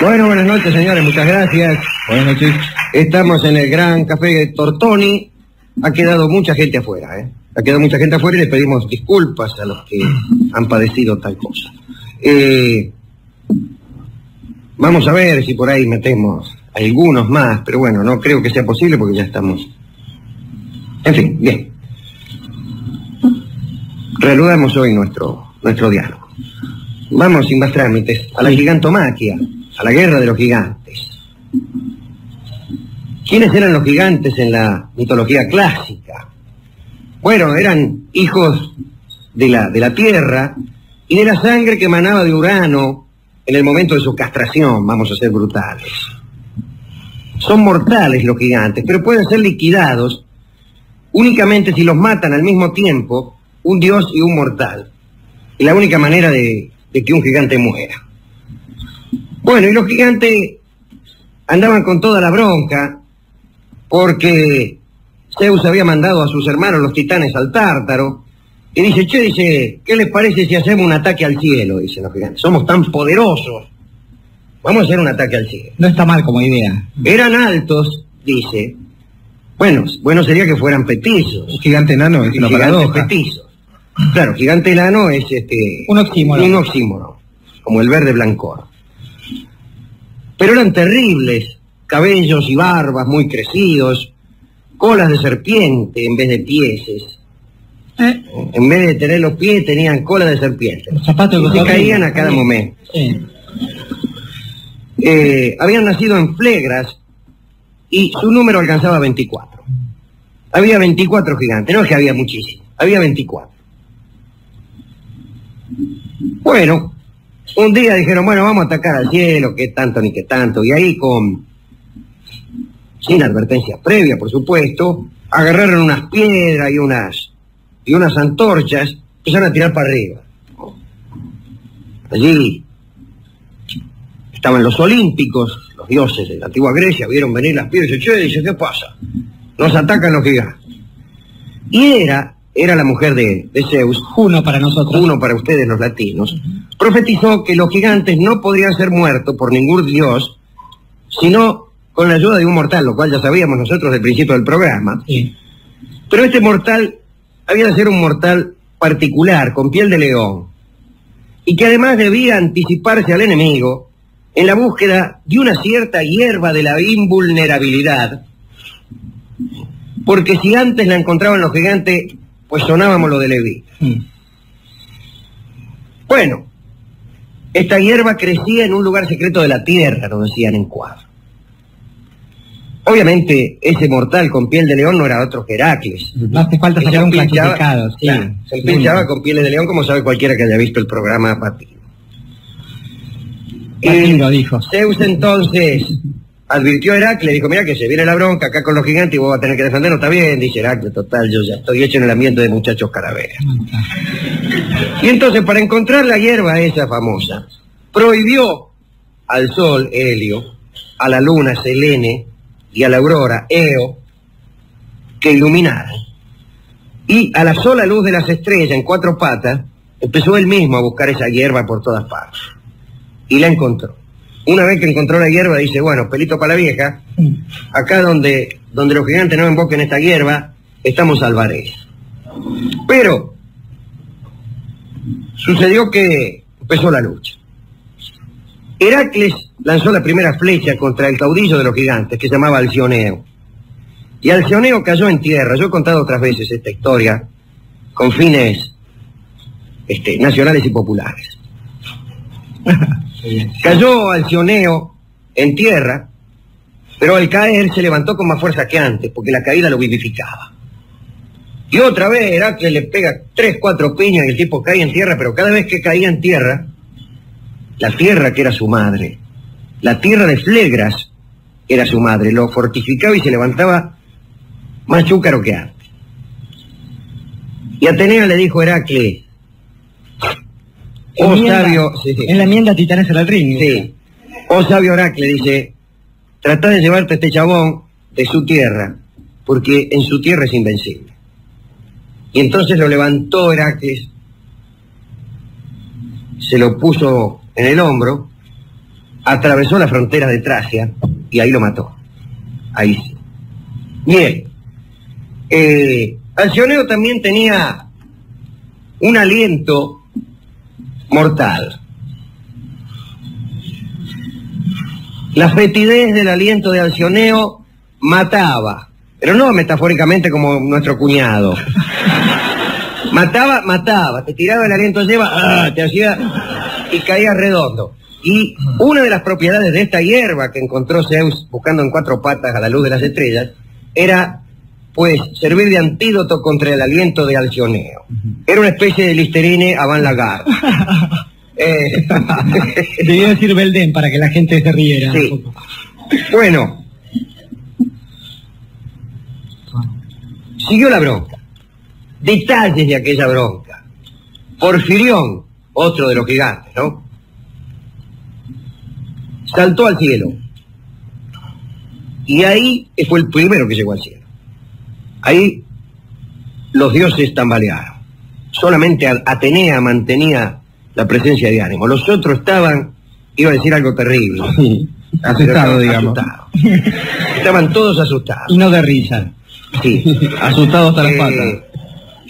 Bueno, buenas noches, señores, muchas gracias. Buenas noches. Estamos en el Gran Café de Tortoni. Ha quedado mucha gente afuera, ¿eh? Ha quedado mucha gente afuera y les pedimos disculpas a los que han padecido tal cosa. Eh, vamos a ver si por ahí metemos algunos más, pero bueno, no creo que sea posible porque ya estamos. En fin, bien. Reanudamos hoy nuestro, nuestro diálogo. Vamos sin más trámites a la gigantomaquia, a la guerra de los gigantes. ¿Quiénes eran los gigantes en la mitología clásica? Bueno, eran hijos de la, de la tierra y de la sangre que emanaba de Urano en el momento de su castración, vamos a ser brutales. Son mortales los gigantes, pero pueden ser liquidados únicamente si los matan al mismo tiempo un dios y un mortal. Y la única manera de que un gigante muera. Bueno, y los gigantes andaban con toda la bronca porque Zeus había mandado a sus hermanos los titanes al tártaro y dice, che, dice, ¿qué les parece si hacemos un ataque al cielo? Dicen los gigantes, somos tan poderosos, vamos a hacer un ataque al cielo. No está mal como idea. Eran altos, dice, bueno, bueno sería que fueran petizos. Un gigante enano es una paradoja. petizos. Claro, gigante enano es este... Un oxímoron. Un oxímoron, como el verde blancor. Pero eran terribles, cabellos y barbas muy crecidos, colas de serpiente en vez de pieses. Eh, En vez de tener los pies tenían cola de serpiente. Los zapatos Y se caían a cada momento. sí. Eh, habían nacido en Flegras y su número alcanzaba 24. Había 24 gigantes, no es que había muchísimos, había 24. Bueno, un día dijeron, bueno, vamos a atacar al cielo, qué tanto ni qué tanto, y ahí con, sin advertencia previa, por supuesto, agarraron unas piedras y unas, y unas antorchas, empezaron a tirar para arriba. Allí estaban los olímpicos, los dioses de la antigua Grecia, vieron venir las piedras y che, dice, ¿qué pasa? Nos atacan los gigantes. Y era, era la mujer de, de Zeus, Juno para nosotros. uno para ustedes los latinos, profetizó que los gigantes no podrían ser muertos por ningún dios, sino con la ayuda de un mortal, lo cual ya sabíamos nosotros del principio del programa. Sí. Pero este mortal había de ser un mortal particular, con piel de león, y que además debía anticiparse al enemigo en la búsqueda de una cierta hierba de la invulnerabilidad, porque si antes la encontraban los gigantes, pues sonábamos lo de Leví. Mm. Bueno, esta hierba crecía en un lugar secreto de la tierra, lo decían en cuadro. Obviamente, ese mortal con piel de león no era otro que Heracles. No hace falta sacar se un clasificado. Sí. claro, se pinchaba con pieles de león, como sabe cualquiera que haya visto el programa Patino. Patino dijo. Zeus entonces advirtió a Heracles, dijo, mira que se viene la bronca acá con los gigantes y vos vas a tener que defendernos, está bien, dice Heracles, total, yo ya estoy hecho en el ambiente de muchachos calaveras. Y entonces, para encontrar la hierba esa famosa, prohibió al sol, Helio, a la luna, Selene, y a la aurora, Eo, que iluminaran. Y a la sola luz de las estrellas en cuatro patas, empezó él mismo a buscar esa hierba por todas partes. Y la encontró. Una vez que encontró la hierba, dice, bueno, pelito para la vieja, acá donde, donde los gigantes no invoquen esta hierba, estamos salvarés. Pero sucedió que empezó la lucha. Heracles lanzó la primera flecha contra el caudillo de los gigantes, que se llamaba Alcioneo. Y Alcioneo cayó en tierra. Yo he contado otras veces esta historia con fines este, nacionales y populares. Cayó Alcioneo en tierra, pero al caer se levantó con más fuerza que antes, porque la caída lo vivificaba. Y otra vez Heracles le pega tres, cuatro piñas y el tipo cae en tierra, pero cada vez que caía en tierra, la tierra que era su madre, la tierra de Flegras era su madre, lo fortificaba y se levantaba más chúcaro que antes. Y Atenea le dijo a Heracles, oh Enmienda- sabio, sí, sí. Es la enmienda Titanes al ring. Sí. Oh sabio Oracle dice, trata de llevarte a este chabón de su tierra, porque en su tierra es invencible. Y entonces lo levantó Heracles, se lo puso en el hombro, atravesó la frontera de Tracia y ahí lo mató. Ahí sí. Bien. Eh, Alcioneo también tenía un aliento mortal. La fetidez del aliento de Alcioneo mataba, pero no metafóricamente como nuestro cuñado. Mataba, mataba, te tiraba el aliento lleva, ah, te hacía y caía redondo. Y una de las propiedades de esta hierba que encontró Zeus buscando en cuatro patas a la luz de las estrellas era, pues, servir de antídoto contra el aliento de Alcioneo. Era una especie de listerine a Van Lagar. Eh, Debía decir Belden para que la gente se riera. Sí. un poco. bueno, siguió la bronca. Detalles de aquella bronca. Porfirión, otro de los gigantes, ¿no? Saltó al cielo. Y ahí fue el primero que llegó al cielo. Ahí los dioses tambalearon. Solamente Atenea mantenía la presencia de ánimo. Los otros estaban, iba a decir algo terrible. Sí. Asustado, digamos. asustados. Estaban todos asustados. Y no de risa. Sí. Asustado hasta las Eh, patas.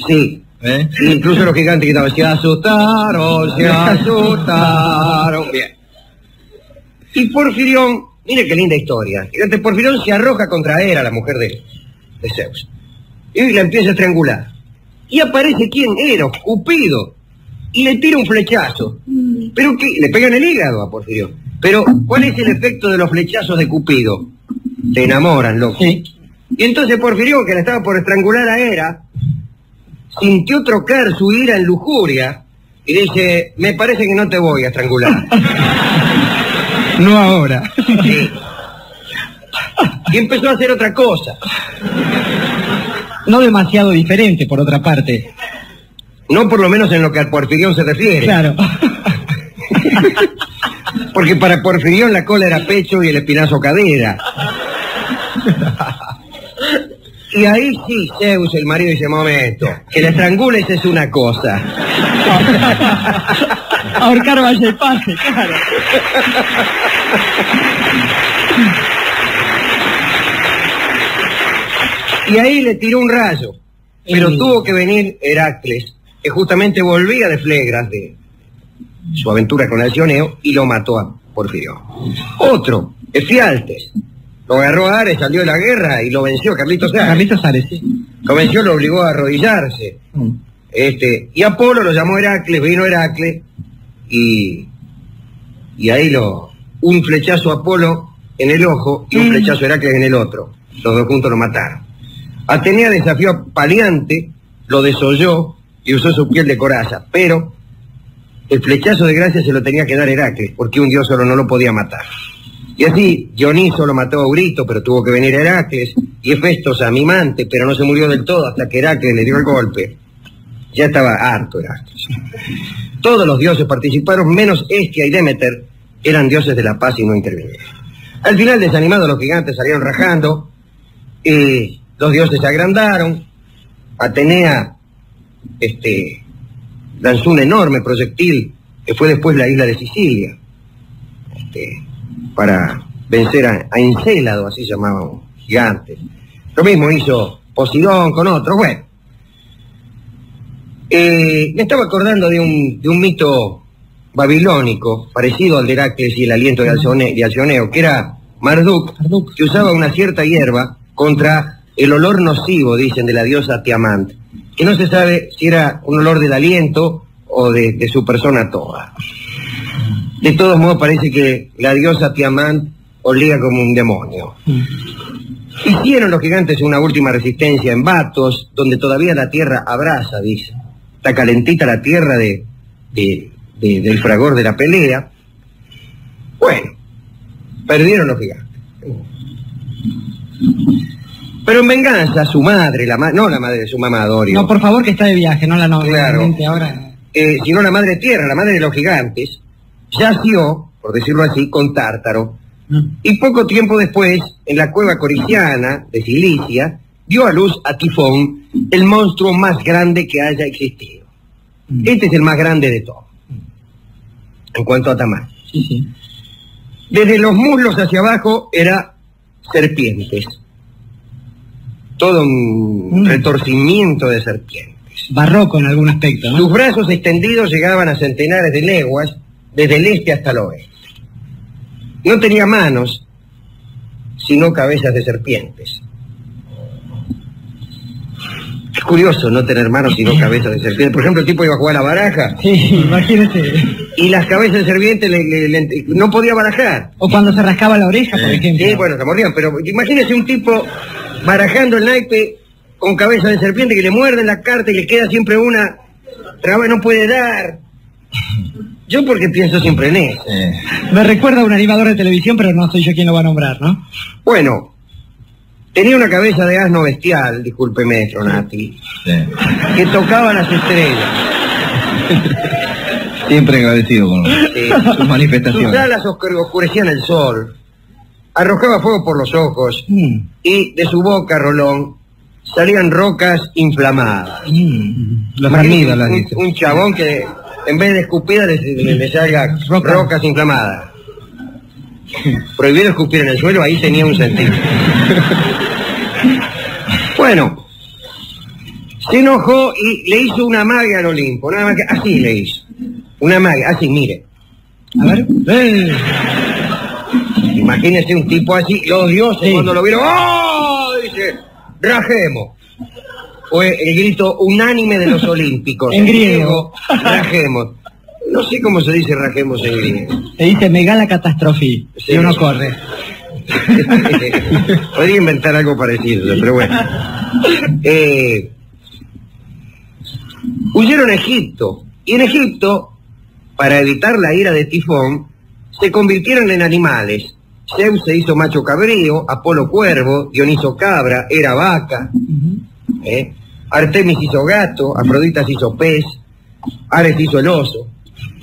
Sí. ¿Eh? Sí, incluso los gigantes que estaban, se asustaron, se asustaron. Bien. Y Porfirión, mire qué linda historia. Porfirión se arroja contra Hera, la mujer de, de Zeus. Y la empieza a estrangular. Y aparece quién era, Cupido. Y le tira un flechazo. Pero que le pegan el hígado a Porfirión. Pero, ¿cuál es el efecto de los flechazos de Cupido? Te enamoran, loco. Sí. Y entonces Porfirión, que la estaba por estrangular a Hera, sintió trocar su ira en lujuria y dice, me parece que no te voy a estrangular. No ahora. Sí. Y empezó a hacer otra cosa. No demasiado diferente, por otra parte. No por lo menos en lo que al Porfirión se refiere. Claro. Porque para Porfirión la cola era pecho y el espinazo cadera. Y ahí sí, Zeus, el marido, dice, momento, que la estrangules es una cosa. Ahorcar vaya y pase, claro. Y ahí le tiró un rayo. Pero tuvo que venir Heracles, que justamente volvía de Flegras, de su aventura con Alcioneo, y lo mató a Porfirio. Otro, Efialtes. Lo agarró a Ares, salió de la guerra y lo venció, Carlitos Ares. Carlitos Ares, sí. Lo venció, lo obligó a arrodillarse. Mm. Este, y Apolo lo llamó Heracles, vino Heracles, y, y ahí lo, un flechazo a Apolo en el ojo y un Mm. flechazo a Heracles en el otro. Los dos juntos lo mataron. Atenea desafió a Paliante, lo desolló y usó su piel de coraza, pero el flechazo de gracia se lo tenía que dar Heracles, porque un dios solo no lo podía matar. Y así, Dioniso lo mató a Eurito, pero tuvo que venir Heracles, y Hefestos a Mimante, pero no se murió del todo hasta que Heracles le dio el golpe. Ya estaba harto Heracles. Todos los dioses participaron, menos Estia y Demeter, eran dioses de la paz y no intervinieron. Al final, desanimados, los gigantes salieron rajando, y los dioses se agrandaron, Atenea este, lanzó un enorme proyectil que fue después la isla de Sicilia, este, para vencer a, a Encélado, así llamaban gigantes. Lo mismo hizo Posidón con otros, bueno. Eh, me estaba acordando de un, de un mito babilónico, parecido al de Heracles y el aliento de, Alcione- de Alcioneo, que era Marduk, Marduk. que usaba una cierta hierba contra el olor nocivo, dicen, de la diosa Tiamant, que no se sabe si era un olor del aliento o de, su persona toda. De todos modos parece que la diosa Tiamant olía como un demonio. Hicieron los gigantes una última resistencia en Batos, donde todavía la tierra abraza, dice. Está calentita la tierra de- del fragor de la pelea. Bueno, perdieron los gigantes. Pero en venganza, su madre, la ma- no la madre de su mamá, Dorio, No, por favor, que está de viaje, no la no. Claro. ahora. eh, sino la madre tierra, la madre de los gigantes, yació, por decirlo así, con Tártaro, Mm. y poco tiempo después, en la cueva coriciana de Cilicia, dio a luz a Tifón, el monstruo más grande que haya existido. Mm. Este es el más grande de todos, en cuanto a tamaño. Sí, sí. Desde los muslos hacia abajo era serpientes. Todo un Mm. retorcimiento de serpientes. Barroco en algún aspecto, ¿no? Sus brazos extendidos llegaban a centenares de leguas, desde el este hasta el oeste. No tenía manos, sino cabezas de serpientes. Es curioso no tener manos sino cabezas de serpientes. Por ejemplo, el tipo iba a jugar a la baraja Sí, imagínese. y las cabezas de serpientes le- le- le- no podía barajar. O cuando se rascaba la oreja, por ejemplo. Sí, bueno, se mordían, pero imagínese un tipo barajando el naipe con cabeza de serpiente que le muerde la carta y le queda siempre una traba no puede dar. Yo porque pienso siempre en eso. Me recuerda a un animador de televisión, pero no soy yo quien lo va a nombrar, ¿no? Bueno, tenía una cabeza de asno bestial, discúlpeme, Tronati, que tocaba las estrellas. Siempre agradecido con Sí. sus Sus manifestaciones. alas oscur- oscurecían el sol, arrojaba fuego por los ojos Mm, y de su boca, Rolón, salían rocas inflamadas. mm. Las Imagínate amígdalas, un, chabón que en vez de escupida le, le- le salga Roca. rocas inflamadas. Prohibido escupir en el suelo, ahí tenía un sentido. bueno, se enojó y le hizo una magia al Olimpo, nada más que así le hizo. Una magia, así, mire. A ver. Eh, Imagínese un tipo así, los dioses Sí. cuando lo vieron, ¡oh! Dice, rajemos. Fue el grito unánime de los olímpicos. En griego. Rajemos. No sé cómo se dice rajemos en griego. se dice megala catastrofi. Sí. Y uno corre. Podría inventar algo parecido, pero bueno. Eh, huyeron a Egipto. Y en Egipto, para evitar la ira de Tifón, se convirtieron en animales. Zeus se hizo macho cabrío, Apolo cuervo, Dioniso cabra, Hera vaca. ¿eh? Artemis hizo gato, Afrodita se hizo pez, Ares hizo el oso,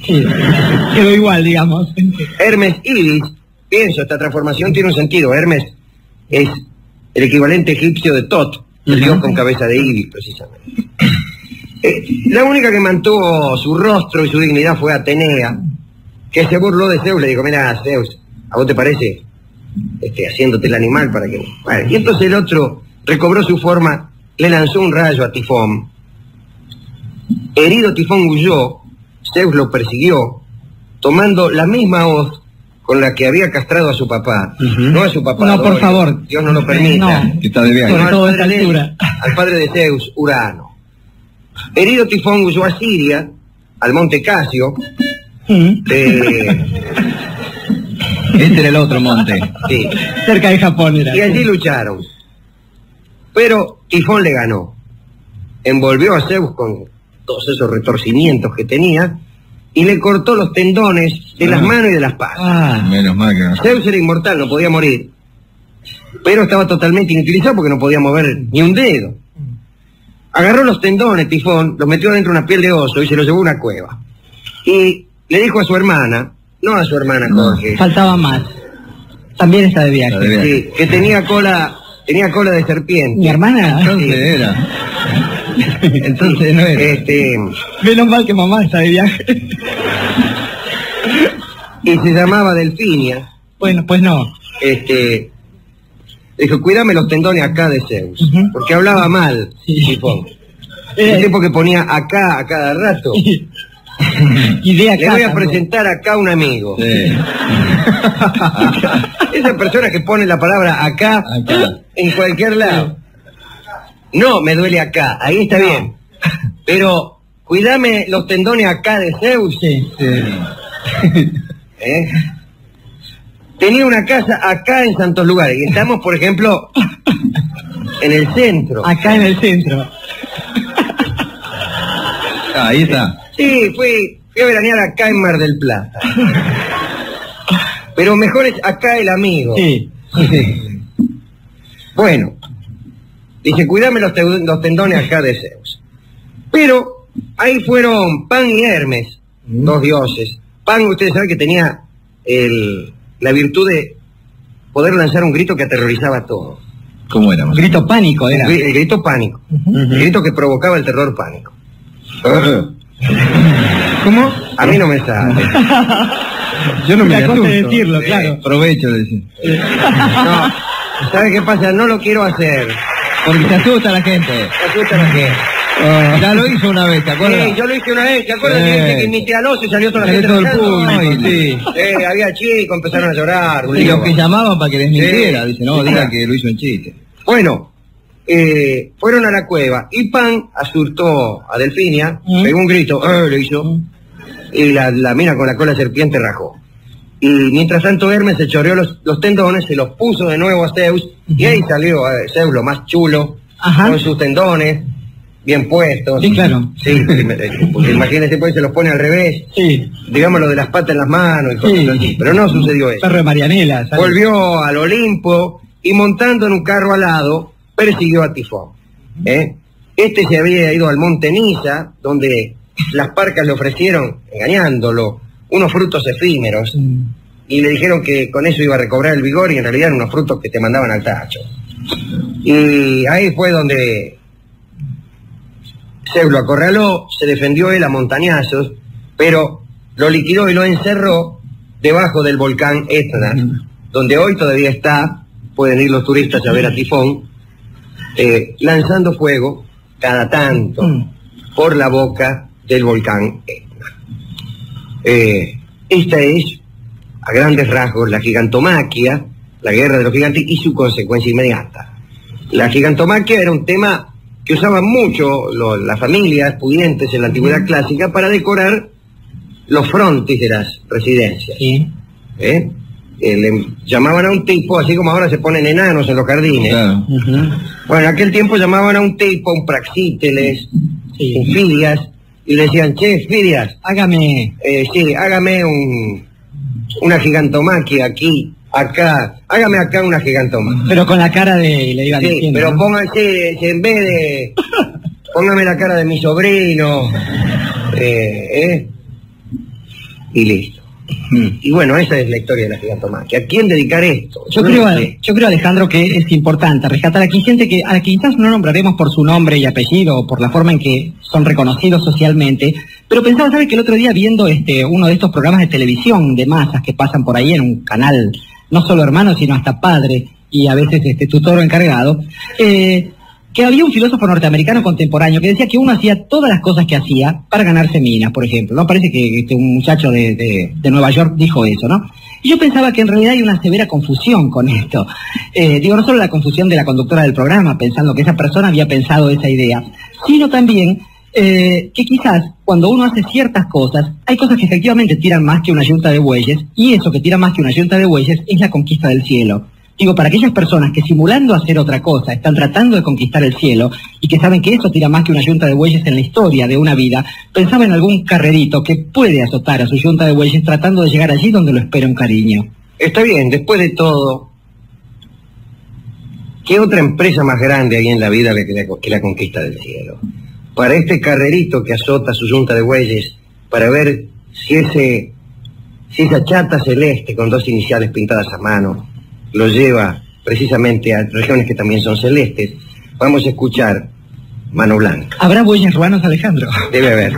Sí. Quedó igual, digamos. Hermes ibis, pienso, esta transformación tiene un sentido. Hermes es el equivalente egipcio de Tot, el dios con cabeza de ibis, precisamente. Eh, la única que mantuvo su rostro y su dignidad fue Atenea, que se burló de Zeus, le dijo, mira, Zeus, ¿a vos te parece? Este, haciéndote el animal para que... Bueno, y entonces el otro recobró su forma, le lanzó un rayo a Tifón. Herido Tifón huyó, Zeus lo persiguió, tomando la misma hoz con la que había castrado a su papá. No a su papá. No, por favor. Dios no lo permita. No. Que está de viaje. Sobre al padre esta de al padre de Zeus, Urano. Herido Tifón huyó a Siria, al monte Casio, Este era el otro monte. sí, Cerca de Japón era. y allí lucharon. Pero Tifón le ganó. Envolvió a Zeus con todos esos retorcimientos que tenía y le cortó los tendones de las Ah. manos y de las patas. Ah, Menos mal que no. Zeus era inmortal, no podía morir. Pero estaba totalmente inutilizado porque no podía mover ni un dedo. Agarró los tendones, Tifón, los metió dentro de una piel de oso y se los llevó a una cueva. Y le dijo a su hermana, no a su hermana No. Jorge, faltaba más. También está de viaje. Está de viaje. sí, que tenía cola, tenía cola de Mi serpiente. hermana, Entonces era. Entonces no era. Este, menos mal que mamá está de viaje. y se llamaba Delfinia. Bueno, pues no. Este, dijo, cuídame los tendones acá de Zeus. Porque hablaba mal, Sí. Eh, El tipo que ponía acá a cada rato. Idea Le voy a presentar acá a un amigo. Sí. Esa persona que pone la palabra acá, Acá. en cualquier lado. No, me duele acá, ahí está bien. Pero cuídame los tendones acá de Zeus. Sí. Sí. ¿eh? Tenía una casa acá en Santos Lugares. Y estamos, por ejemplo, en el centro. Acá en el centro. Ah, ahí está. Sí, fui, fui a veranear acá en Mar del Plata. Pero mejor es acá el amigo. Sí. Bueno, dice, cuídame los, tendones acá de Zeus. Pero ahí fueron Pan y Hermes, dos dioses. Pan, ustedes saben que tenía el- la virtud de poder lanzar un grito que aterrorizaba a todos. ¿Cómo éramos? Grito pánico era. El grito pánico. El grito que provocaba el terror pánico. ¿Cómo? A mí no me sale. Yo no me asusto. es decirlo, claro. Provecho, le decía. No, ¿sabe qué pasa? No lo quiero hacer. Porque se asusta la gente. Me asusta la gente. Ya lo hizo una vez, ¿te acuerdas? Sí, yo lo hice una vez, ¿te acuerdas Sí. que que mi tía Loce y salió toda la gente? todo el público, sí. Sí, había chicos, empezaron a llorar. Y los que llamaban para que desmintiera, Sí. dice, no, Sí. diga que lo hizo en chiste. Bueno, eh, fueron a la cueva y Pan asustó a Delfinia, Mm. pegó un grito, ¡eh! le hizo, y la, la mina con la cola de serpiente rajó. Y mientras tanto Hermes se choreó los, los tendones, se los puso de nuevo a Zeus, y ahí salió eh, Zeus lo más chulo, Ajá. con sus tendones bien puestos. Sí, claro. Sí, eh, porque imagínese, pues se los pone al revés, Sí, digamos lo de las patas en las manos y cosas Sí. así, pero no sucedió eso. perro de Marianela. ¿sabes? Volvió al Olimpo y montando en un carro alado, persiguió a Tifón. ¿eh? Este se había ido al monte Niza, donde las parcas le ofrecieron, engañándolo, unos frutos efímeros, Mm. y le dijeron que con eso iba a recobrar el vigor, y en realidad eran unos frutos que te mandaban al tacho. Y ahí fue donde Zeus lo acorraló, se defendió él a montañazos, pero lo liquidó y lo encerró debajo del volcán Etna, donde hoy todavía está, pueden ir los turistas a ver a Tifón, eh, lanzando fuego cada tanto Mm. por la boca del volcán Etna. Eh, esta es, a grandes rasgos, la gigantomaquia, la guerra de los gigantes y su consecuencia inmediata. La gigantomaquia era un tema que usaban mucho lo- las familias pudientes en la antigüedad clásica para decorar los frontis de las residencias. Sí. ¿eh? Eh, le llamaban a un tipo, así como ahora se ponen enanos en los jardines. Claro. Bueno, en aquel tiempo llamaban a un tipo, un praxíteles, Sí. un Fidias, y le decían, che, Fidias, Hágame. eh, sí, hágame un, una gigantomaquia aquí, acá, hágame acá una gigantomaquia. Pero con la cara de. Le iban Sí, diciendo. pero ¿no? pónganse, en vez de, póngame la cara de mi sobrino, eh, ¿eh? y listo. Y bueno, esa es la historia de la gigantomaquia. ¿A quién dedicar esto? Yo No creo, yo creo, Alejandro, que es importante rescatar aquí gente que a la que quizás no nombraremos por su nombre y apellido o por la forma en que son reconocidos socialmente, pero pensaba, ¿sabe que el otro día viendo este uno de estos programas de televisión de masas que pasan por ahí en un canal, no solo hermano, sino hasta padre y a veces este tutor o encargado, eh, que había un filósofo norteamericano contemporáneo que decía que uno hacía todas las cosas que hacía para ganarse minas, por ejemplo. ¿no? Parece que este, un muchacho de, Nueva York dijo eso, ¿no? Y yo pensaba que en realidad hay una severa confusión con esto. Eh, digo, no solo la confusión de la conductora del programa, pensando que esa persona había pensado esa idea, sino también eh, que quizás cuando uno hace ciertas cosas, hay cosas que efectivamente tiran más que una yunta de bueyes, y eso que tira más que una yunta de bueyes es la conquista del cielo. Digo, para aquellas personas que simulando hacer otra cosa están tratando de conquistar el cielo y que saben que eso tira más que una yunta de bueyes en la historia de una vida, pensaba en algún carrerito que puede azotar a su yunta de bueyes tratando de llegar allí donde lo espera un cariño. Está bien, después de todo, ¿qué otra empresa más grande hay en la vida que la, conquista del cielo? Para este carrerito que azota su yunta de bueyes, para ver si ese, si esa chata celeste con dos iniciales pintadas a mano lo lleva precisamente a regiones que también son celestes, vamos a escuchar Mano Blanca. ¿Habrá bueyes ruanos, Alejandro? Debe haber.